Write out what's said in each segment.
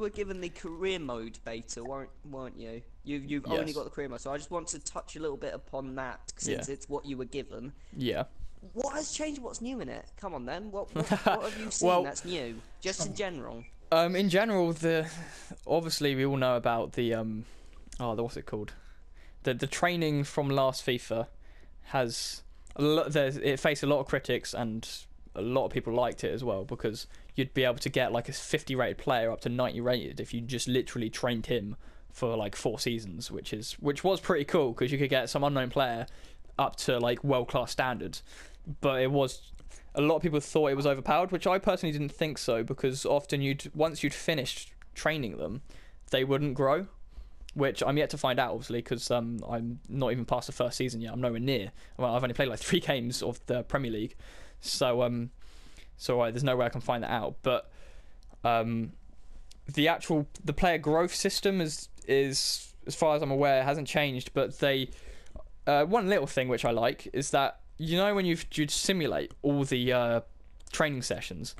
you were given the career mode beta, weren't weren't you? You've you've only got the career mode, so I just want to touch a little bit upon that since Yeah. it's what you were given. Yeah. What has changed? What's new in it? Come on then. What what, what have you seen Well- that's new? Just in general. Um, in general, the obviously we all know about the um, oh, the, what's it called? The the training from last FIFA has a lot. There's, it faced a lot of critics and a lot of people liked it as well because you'd be able to get like a 50 rated player up to 90 rated if you just literally trained him for like four seasons, which is which was pretty cool because you could get some unknown player up to like world class standards. But it was a lot of people thought it was overpowered, which I personally didn't think so because often you'd once you'd finished training them, they wouldn't grow. Which I'm yet to find out, obviously, because um, I'm not even past the first season yet. I'm nowhere near. Well, I've only played like three games of the Premier League, so um, so there's no way I can find that out. But um, the actual the player growth system is is as far as I'm aware hasn't changed. But they uh, one little thing which I like is that you know when you've you'd simulate all the uh, training sessions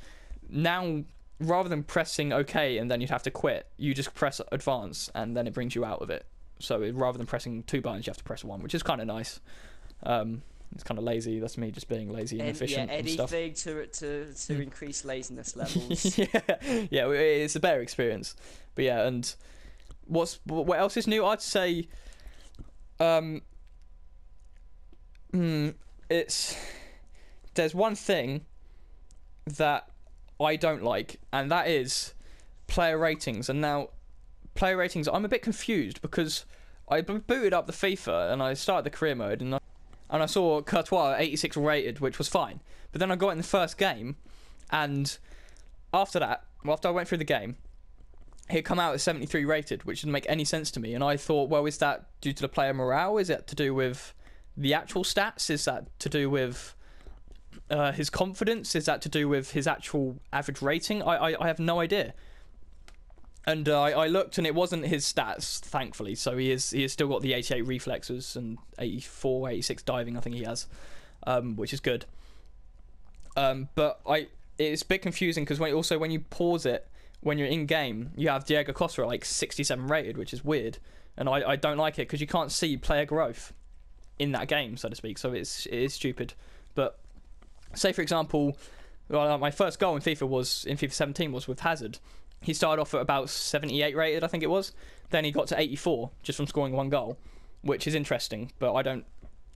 now rather than pressing OK and then you'd have to quit, you just press advance and then it brings you out of it. So rather than pressing two buttons, you have to press one, which is kind of nice. Um, it's kind of lazy. That's me just being lazy and An- yeah, efficient and stuff. anything to to to increase laziness levels. yeah, yeah, it's a better experience. But yeah, and what's what else is new? I'd say, um, hmm, it's there's one thing that I don't like, and that is player ratings. And now, player ratings, I'm a bit confused because I booted up the FIFA and I started the career mode and I, and I saw Courtois 86 rated, which was fine. But then I got in the first game, and after that, after I went through the game, he'd come out at 73 rated, which didn't make any sense to me. And I thought, well, is that due to the player morale? Is it to do with the actual stats? Is that to do with uh, his confidence? Is that to do with his actual average rating? I, I, I have no idea. And uh, I, I looked, and it wasn't his stats, thankfully. So he is he has still got the 88 reflexes and 84, 86 diving. I think he has, um, which is good. Um, but I it's a bit confusing because when also when you pause it when you're in game, you have Diego Costa like 67 rated, which is weird, and I, I don't like it because you can't see player growth in that game, so to speak. So it's it is stupid. But say for example, well, my first goal in FIFA was in FIFA 17 was with Hazard. He started off at about 78 rated, I think it was. Then he got to 84 just from scoring one goal, which is interesting. But I don't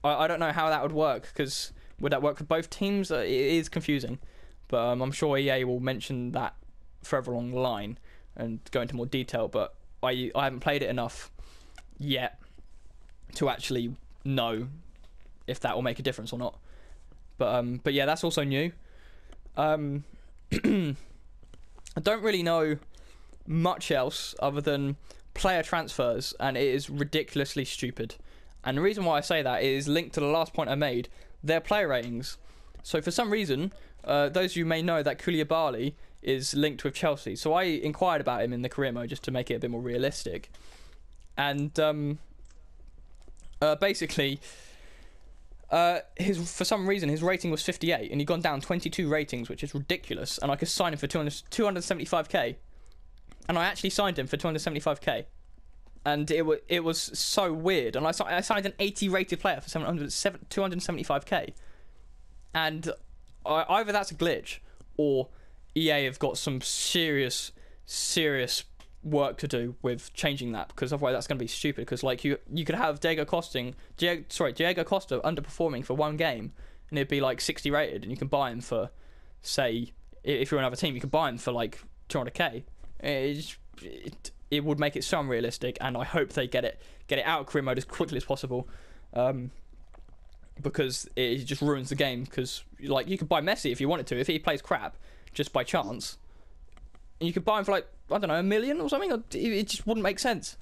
I, I don't know how that would work because would that work for both teams? Uh, It is confusing. But um, I'm sure EA will mention that further along the line and go into more detail. But I I haven't played it enough yet to actually know if that will make a difference or not. But um but yeah, that's also new. Um I don't really know much else other than player transfers and it is ridiculously stupid. And the reason why I say that is linked to the last point I made, their player ratings. So for some reason, uh, those of you may know that Koulibaly is linked with Chelsea. So I inquired about him in the career mode just to make it a bit more realistic. And um, uh, basically, uh, his for some reason his rating was 58, and he'd gone down 22 ratings, which is ridiculous. And I could sign him for 200, 275k, and I actually signed him for 275k. And it was it was so weird, and I, I signed an 80 rated player for 700, 275k, and I, either that's a glitch or EA have got some serious, serious work to do with changing that because otherwise that's going to be stupid. Because like you, you could have Diego Costing, Diego, sorry, Diego Costa underperforming for one game, and it'd be like 60 rated, and you can buy him for, say, if you're another team, you could buy him for like 200k. It, it, it would make it so unrealistic, and I hope they get it get it out of career mode as quickly as possible. Um, because it just ruins the game. Because like you could buy Messi if you wanted to, if he plays crap just by chance, and you could buy him for like I don't know a million or something. It, it just wouldn't make sense.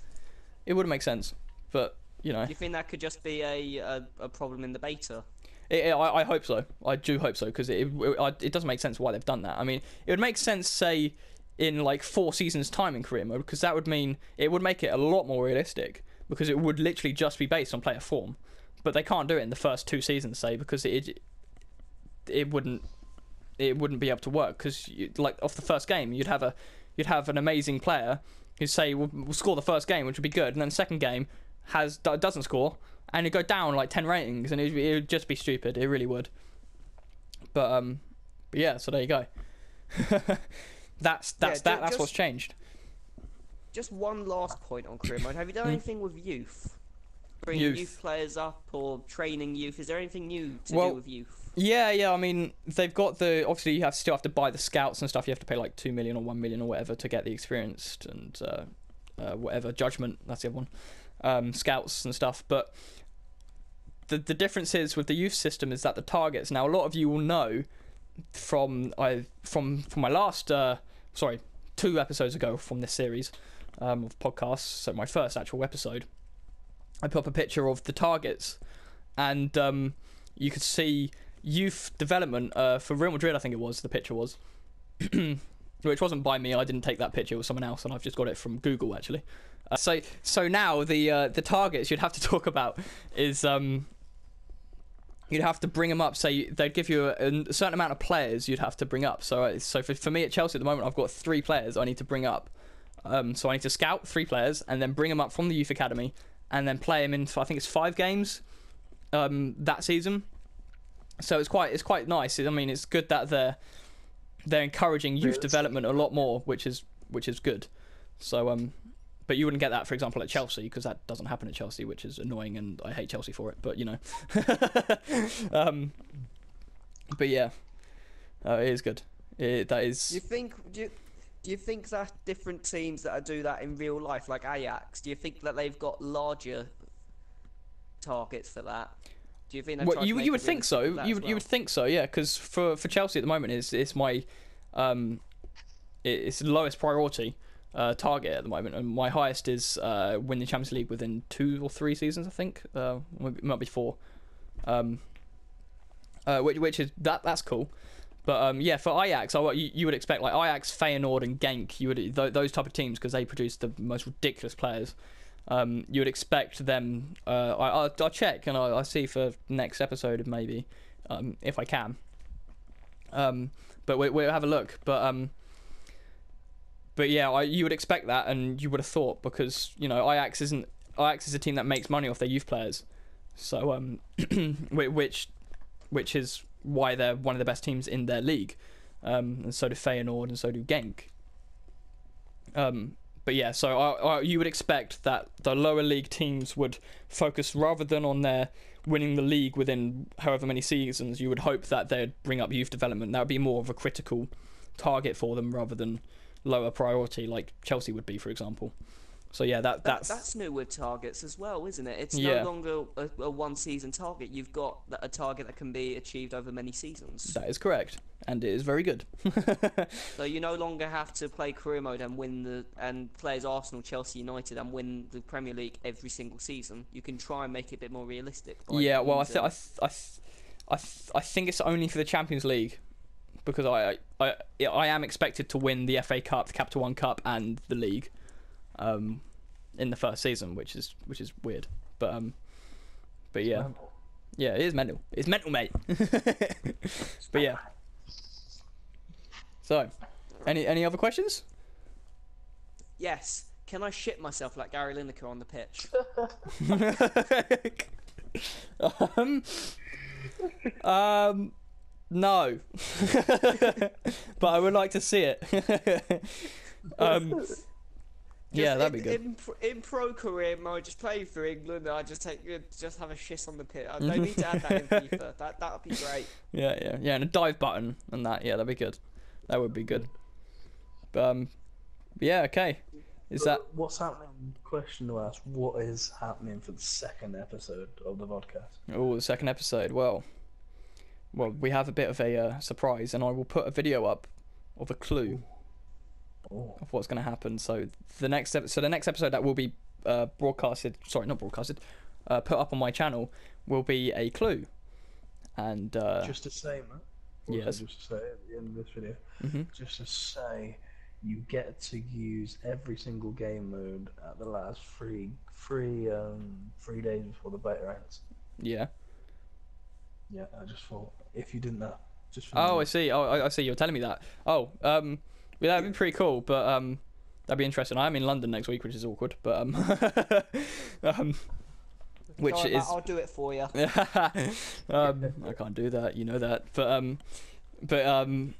It wouldn't make sense. But you know, Do you think that could just be a a, a problem in the beta? it, it- I, I hope so. I do hope so because it, it it doesn't make sense why they've done that. I mean, it would make sense say in like four seasons time in career mode because that would mean it would make it a lot more realistic because it would literally just be based on player form. But they can't do it in the first two seasons, say, because it it wouldn't it wouldn't be able to work because like off the first game you'd have a you'd have an amazing player who say will, will score the first game, which would be good, and then the second game has doesn't score, and it'd go down like ten ratings, and it it would just be stupid. It really would. But um, but yeah. So there you go. that's that's Yeah, that. ju- That's what's changed. Just one last point on career mode. Have you done Hmm. anything with youth? Bringing Youth. youth. players up or training youth? Is there anything new to Well, do with youth? Yeah, yeah. I mean, they've got the obviously you have still have to buy the scouts and stuff. You have to pay like two million or one million or whatever to get the experienced and uh, uh, whatever judgment. That's the other one. Um, scouts and stuff. But the the difference is with the youth system is that the targets. Now, a lot of you will know from I from from my last uh, sorry two episodes ago from this series um, of podcasts. So my first actual episode, I put up a picture of the targets, and um, you could see youth development uh, for Real Madrid. I think it was the picture was, which wasn't by me. I didn't take that picture. It was someone else, and I've just got it from Google actually. Uh, so so now the uh, the targets you'd have to talk about is um. You'd have to bring them up. Say they'd give you a, a certain amount of players. You'd have to bring up. So, uh, so for, for me at Chelsea at the moment, I've got three players I need to bring up. Um, so I need to scout three players and then bring them up from the youth academy, and then play them in. I think it's five games um, that season. So it's quite it's quite nice. I mean, it's good that they're they're encouraging youth development a lot more, which is which is good. So um, but you wouldn't get that, for example, at Chelsea because that doesn't happen at Chelsea, which is annoying, and I hate Chelsea for it. But you know, um, but yeah, uh, it is good. It, that Do you think do you, do you think that different teams that do that in real life, like Ajax, do you think that they've got larger targets for that? Do you think Well, you you would think so. realistic for that You would you would think so, yeah. Because for for Chelsea at the moment, is it's my um, it's lowest priority uh, target at the moment, and my highest is uh, win the Champions League within two or three seasons, I think. Uh, might be four. Um, uh, which which is that that's cool. But um, yeah, for Ajax, I, you, you would expect like Ajax, Feyenoord, and Genk. You would th- those type of teams because they produce the most ridiculous players. Um, you would expect them. Uh, I, I'll, I'll check and I'll, I'll see for next episode maybe um, if I can. Um, but we, we'll have a look. But um, but yeah, I, you would expect that, and you would have thought because you know Ajax isn't Ajax is a team that makes money off their youth players, so um, which which is why they're one of the best teams in their league, um, and so do Feyenoord and so do Genk. Um, but yeah, so I, I, you would expect that the lower league teams would focus rather than on their winning the league within however many seasons. You would hope that they'd bring up youth development. That would be more of a critical target for them rather than lower priority like Chelsea would be, for example. So yeah, that That, that's, that's new with targets as well, isn't it? It's Yeah. no longer a, a one season target. You've got a target that can be achieved over many seasons. that is correct, and it is very good. So you no longer have to play career mode and win the and play as Arsenal, Chelsea, United and win the Premier League every single season. You can try and make it a bit more realistic. yeah, well, I think I th- I th- I th- I think it's only for the Champions League because I I I, I am expected to win the FA Cup, the Capital One Cup, and the league, um, in the first season, which is which is weird, but um, but yeah, yeah, it is mental. It's mental, mate. but yeah. So, any any other questions? Yes. Can I shit myself like Gary Lineker on the pitch? um, um, no. but I would like to see it. um, yeah, that'd be good. In, in pro career mode, just play for England. I just take just have a shit on the pitch. I don't need to add that in FIFA. That that would be great. Yeah, yeah, yeah, and a dive button and that. Yeah, that'd be good. That would be good. But, um, yeah, okay. Is that what's happening? Question to ask: What is happening for the second episode of the podcast? oh the second episode? Well, well, we have a bit of a uh, surprise, and I will put a video up of a clue. Of what's going to happen. So the next ep- so the next episode that will be uh, broadcasted, sorry, not broadcasted, uh, put up on my channel will be a clue, and uh, just to say, man. yes. Just to say at the end of this video, mhm. just to say, you get to use every single game mode at the last three, three, um, three days before the beta ends. yeah. Yeah, I just thought if you didn't know, just Oh, I see. Oh, I, I see. You're telling me that. Oh, um, Yeah, that'd be pretty cool. But um, that'd be interesting. I'm in London next week, which is awkward. But um, um, which Sorry, is Matt, I'll do it for you. um, I can't do that, you know that. But um, but um,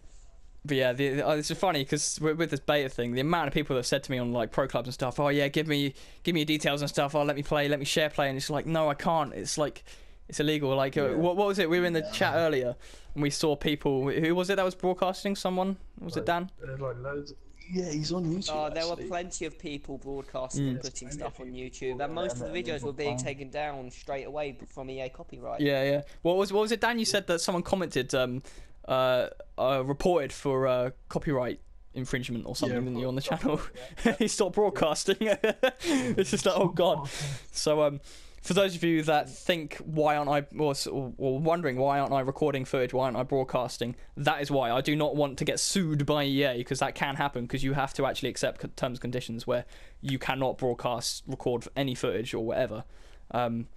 but yeah, the, the, oh, it's funny because with, with this beta thing, the amount of people that have said to me on like pro clubs and stuff, oh yeah, give me give me your details and stuff. Oh, let me play, let me share play, and it's like, no, I can't. It's like it's illegal. Like, uh, Yeah. what, what was it? We were in the Yeah. chat earlier, and we saw people. Who was it that was broadcasting? Someone was it Dan? Like loads. Yeah, he's on YouTube. Oh, there were plenty of people broadcasting Mm. and putting stuff on YouTube, that and most of the videos were being taken down straight away from EA copyright. Yeah, yeah. What was what was it, Dan? You said that someone commented, um, uh, uh reported for uh copyright infringement or something, Yeah, didn't you, on the for- channel? yeah. he stopped broadcasting. it's just like, oh god. So um, for those of you that think why aren't I or, or, wondering why aren't I recording footage, why aren't I broadcasting? That is why I do not want to get sued by EA because that can happen because you have to actually accept terms and conditions where you cannot broadcast, record any footage or whatever. Um,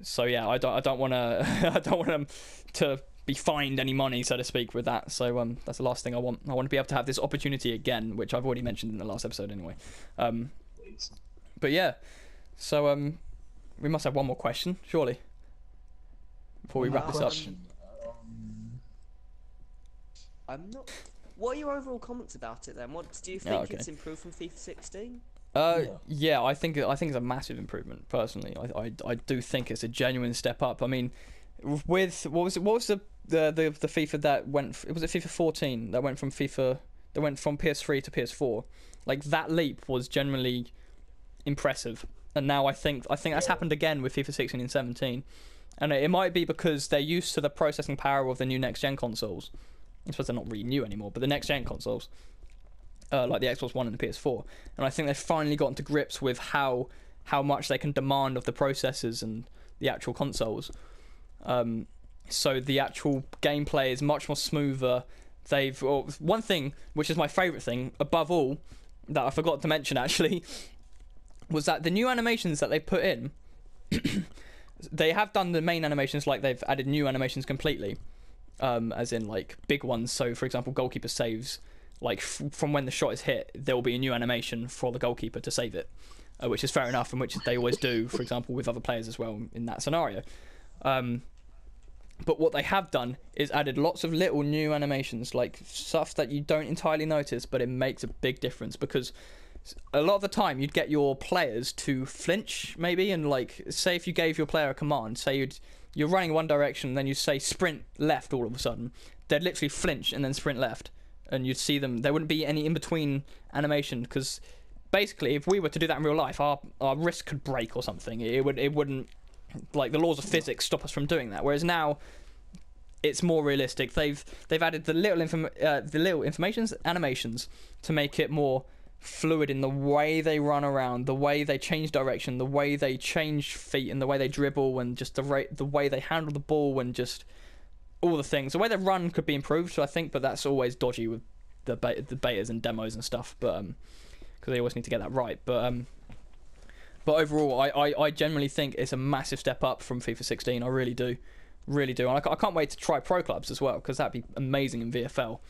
so yeah, I don't I don't want to I don't want them to be fined any money, so to speak, with that. So um, that's the last thing I want. I want to be able to have this opportunity again, which I've already mentioned in the last episode anyway. Um, but yeah, so um, we must have one more question, surely, before we wrap more this up. question. Um, I'm not. What are your overall comments about it then? What do you Oh, think okay. it's improved from FIFA 16? Uh, Yeah. yeah, I think I think it's a massive improvement. Personally, I, I, I do think it's a genuine step up. I mean, with what was it? What was the the the, the FIFA that went? f- Was it FIFA 14 that went from FIFA that went from PS3 to PS4? Like that leap was genuinely impressive. And now I think I think that's happened again with FIFA 16 and 17. And it might be because they're used to the processing power of the new next gen consoles. I suppose they're not really new anymore, but the next gen consoles, uh, like the Xbox One and the PS4, and I think they've finally gotten to grips with how how much they can demand of the processors and the actual consoles. Um, so the actual gameplay is much more smoother. They've well, one thing which is my favorite thing above all that I forgot to mention actually was that the new animations that they put in. they have done the main animations like they've added new animations completely um, as in like big ones so for example goalkeeper saves like f- from when the shot is hit there will be a new animation for the goalkeeper to save it uh, which is fair enough and which they always do for example with other players as well in that scenario um, but what they have done is added lots of little new animations like stuff that you don't entirely notice but it makes a big difference because a lot of the time you'd get your players to flinch maybe and like say if you gave your player a command say you'd you're running one direction then you say sprint left all of a sudden. They'd literally flinch and then sprint left and you'd see them there wouldn't be any in between animation because basically if we were to do that in real life our our wrist could break or something. It would it wouldn't like the laws of physics stop us from doing that whereas now it's more realistic. They've they've added the little inform- uh, the little informations animations to make it more fluid in the way they run around, the way they change direction, the way they change feet, and the way they dribble, and just the rate, the way they handle the ball, and just all the things. The way they run could be improved, I think, but that's always dodgy with the the betas and demos and stuff. But um, because they always need to get that right. But um, but overall, I, I I generally think it's a massive step up from FIFA 16. I really do, really do. And I, I can't wait to try pro clubs as well because that'd be amazing in VFL,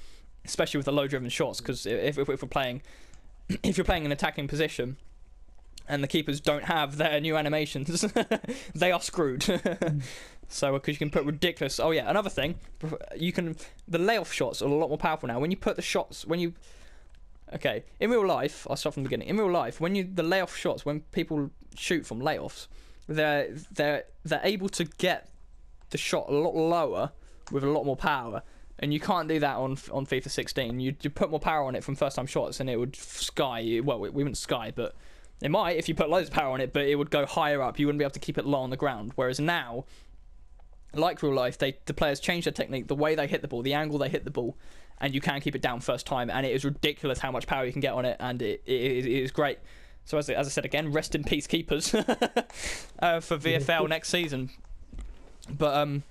especially with the low driven shots. Because if, if if we're playing if you're playing an attacking position and the keepers don't have their new animations, they are screwed. Hmm. so because you can put ridiculous. Oh yeah, another thing, you can the layoff shots are a lot more powerful now. When you put the shots when you okay in real life, I'll start from the beginning. In real life, when you the layoff shots when people shoot from layoffs, they're they're they're able to get the shot a lot lower with a lot more power and you can't do that on on FIFA 16. You you put more power on it from first time shots, and it would sky. Well, we wouldn't sky, but it might if you put loads of power on it, but it would go higher up. You wouldn't be able to keep it low on the ground. Whereas now, like real life, they the players change their technique, the way they hit the ball, the angle they hit the ball, and you can keep it down first time. And it is ridiculous how much power you can get on it, and it, it, it is great. So as, I- as I said again, rest in peace, keepers, uh, for VFL next season. But um,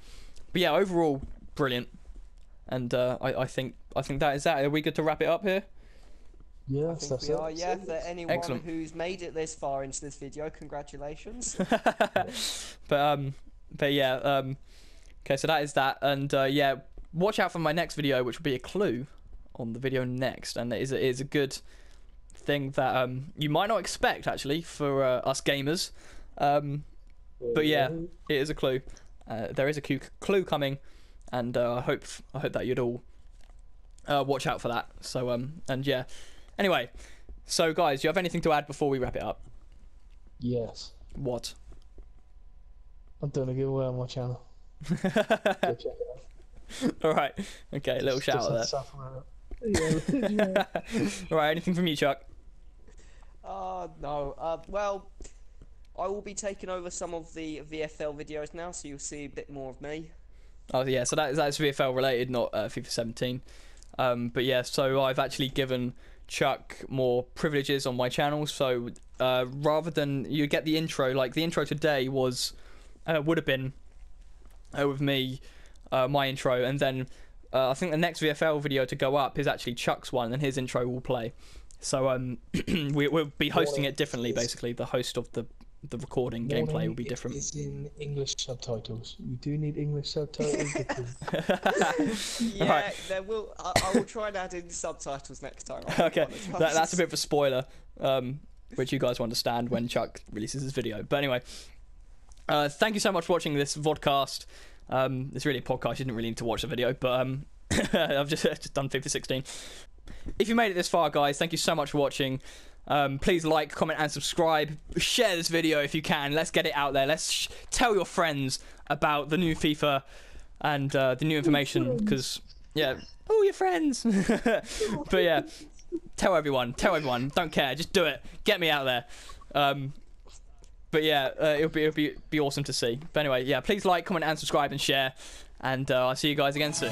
but yeah, overall brilliant. And uh, I, I think I think that is that. Are we good to wrap it up here? I Yes, that's we it. are. Yeah, for anyone Excellent. who's made it this far into this video, congratulations. but um, but yeah, um, okay, so that is that, and uh, yeah, watch out for my next video, which will be a clue on the video next, and it is a, it is a good thing that um, you might not expect actually for uh, us gamers. Um, but yeah, it is a clue. Uh, there is a clue, clue coming, and uh, I hope I hope that you'd all uh, watch out for that. So um and yeah. Anyway, so guys, do you have anything to add before we wrap it up? Yes. What? I'm doing a giveaway on my channel. Go check it out. all right. Okay, a little shout out there. stuff around it. Yeah, yeah. All right. Anything from you, Chuck? Uh, no. Uh, well, I will be taking over some of the VFL videos now, so you'll see a bit more of me. Oh yeah, so that that's VFL related, not uh, FIFA 17. Um, but yeah, so I've actually given Chuck more privileges on my channel. So uh, rather than you get the intro, like the intro today was uh, would have been uh, with me, uh, my intro, and then uh, I think the next VFL video to go up is actually Chuck's one, and his intro will play. So um, we, we'll be hosting it differently. Basically, the host of the the recording gameplay will be different. It's in English subtitles. You do need English subtitles Yeah, Alright. there will. I, I will try and add in subtitles next time. I okay, that, that's a bit of a spoiler, um, which you guys will understand when Chuck releases his video. But anyway, uh, thank you so much for watching this vodcast. Um, it's really a podcast. You didn't really need to watch the video, but um, I've just just done FIFA 16. If you made it this far, guys, thank you so much for watching. Um, please like, comment, and subscribe. Share this video if you can. Let's get it out there. Let's sh- tell your friends about the new FIFA and uh, the new information because yeah, all your friends. but yeah, tell everyone, tell everyone. Don't care, just do it. Get me out there. Um, but yeah, uh, it'll be it'll be be awesome to see. But anyway, yeah, please like, comment, and subscribe and share. And uh, I'll see you guys again soon.